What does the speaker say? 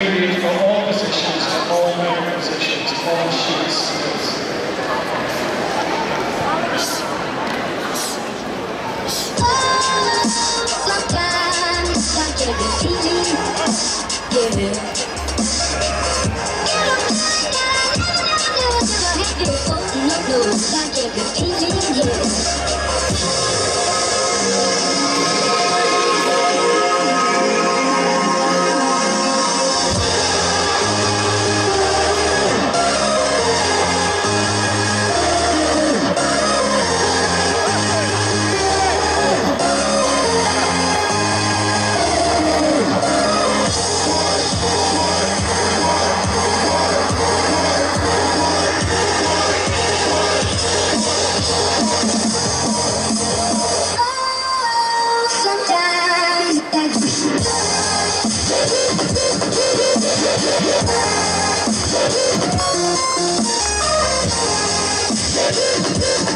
for all positions, for all male positions, all sheets. Sometimes I get a feeling, yeah. No, Thank you.